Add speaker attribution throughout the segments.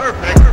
Speaker 1: Perfect.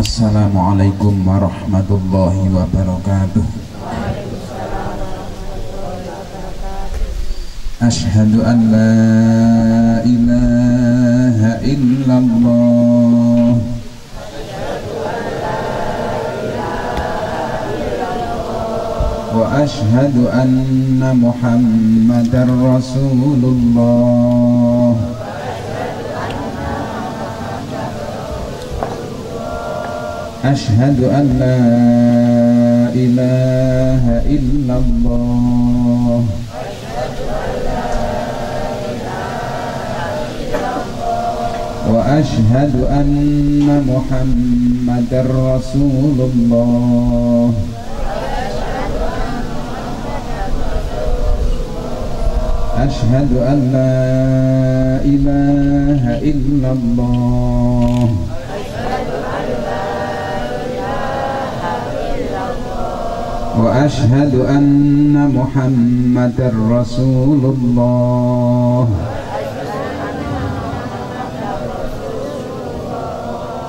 Speaker 1: Assalamualaikum warahmatullahi wabarakatuh Ashhadu an la ilaha إله إلا الله. وأشهد أن محمد رسول الله. أشهد أن لا إله إلا الله. وأشهد أن محمد رسول الله. أشهد أن لا إله إلا الله. وأشهد أن محمد رسول الله.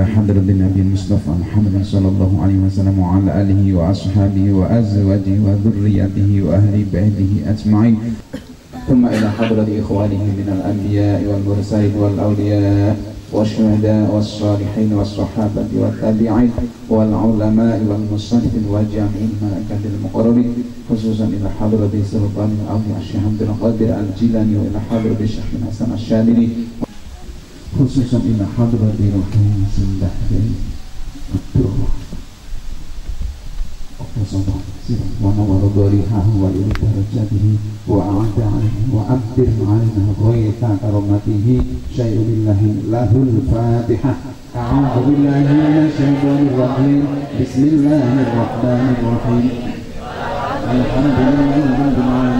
Speaker 1: إلى حضرة النبي المصطفى محمد صلى الله عليه وسلم وعلى آله وأصحابه وأزواجه وذريته وأهل بيته أجمعين. ثم إلى حضرة إخوانه من الأنبياء والمرسلين والأولياء والشهداء والصالحين والصحابة والتابعين والعلماء والمصنفين وجميع الملائكة المقربين خصوصا إلى حضرة سلطان الأولياء الشيخ عبد القادر الجيلاني وإلى حضرة الشيخ حسن الشاذلي. خصوصا إلى حضرة روحين سندحدين ونور ضريحه وإلى درجاته وأعد عليه وأبدر علينا غيث كرمته شيء لله له الفاتحة. أعوذ بالله من الشيطان الرجيم. بسم الله الرحمن الرحيم. الحمد لله رب العالمين.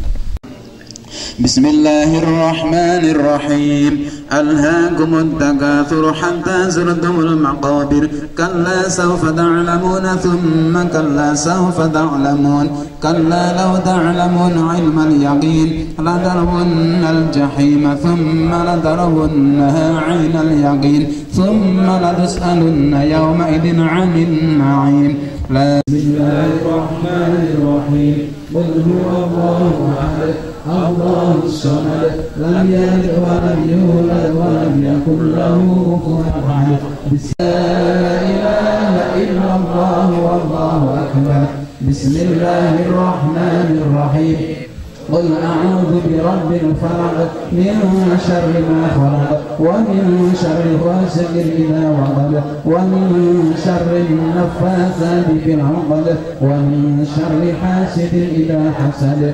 Speaker 2: بسم الله الرحمن الرحيم ألهاكم التكاثر حتى زرتم المقابر كلا سوف تعلمون ثم كلا سوف تعلمون كلا لو تعلمون علم اليقين لترون الجحيم ثم لترونها عين اليقين ثم لتسألن يومئذ عن النعيم
Speaker 3: بسم الله الرحمن الرحيم قل هو الله احد الله الصمد لم يلد ولم يولد ولم يكن له كفوا احد لا اله الا الله والله اكبر بسم الله الرحمن الرحيم. قل أعوذ برب الفلق من شر ما خلق ومن شر غاسق إذا وقب ومن شر النفاثات في العقد ومن شر حاسد إذا حسد.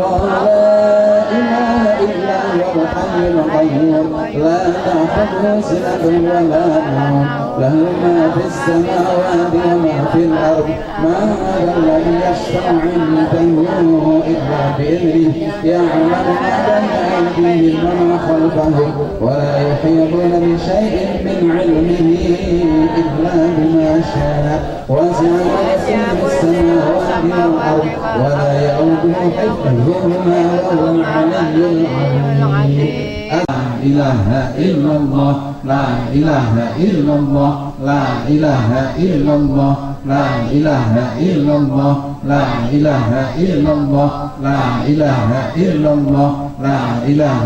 Speaker 3: Allah. الحي القيوم لا تأخذه سنة ولا نوم. له ما في السماوات وما في الأرض. ما هذا الذي يشفع عنده إلا بإذنه. يعلم ما بين أيديهم وما خلفهم. ولا يحيطون بشيء من علمه إلا بما شاء. وسع كرسيه السماوات والأرض. ولا يؤوده حفظهما وهو العلي العظيم. لا إله إلا الله لا إله إلا الله لا إله إلا الله لا إله إلا الله لا إله إلا الله لا إله إلا الله لا إله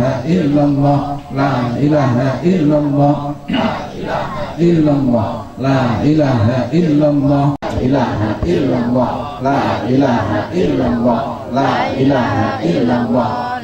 Speaker 3: إلا الله لا إله إلا الله إلا الله لا إله إلا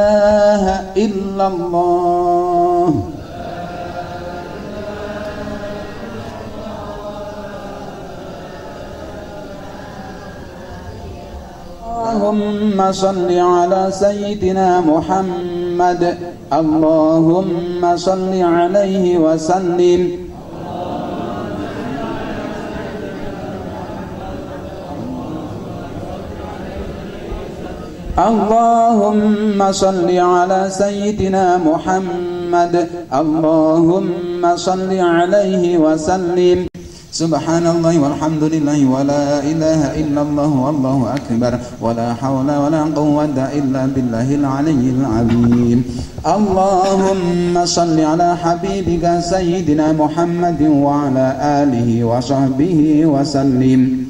Speaker 3: إله إلا الله.
Speaker 2: اللهم صل على سيدنا محمد. اللهم صل عليه وسلم. اللهم صل على سيدنا محمد. اللهم صل عليه وسلم. سبحان الله والحمد لله ولا إله إلا الله والله أكبر. ولا حول ولا قوة إلا بالله العلي العظيم. اللهم صل على حبيبك سيدنا محمد وعلى آله وصحبه وسلم.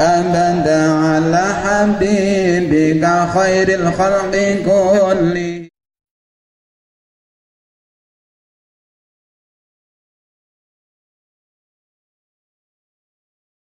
Speaker 2: أبدا على حبيبك خير الخلق كلهم.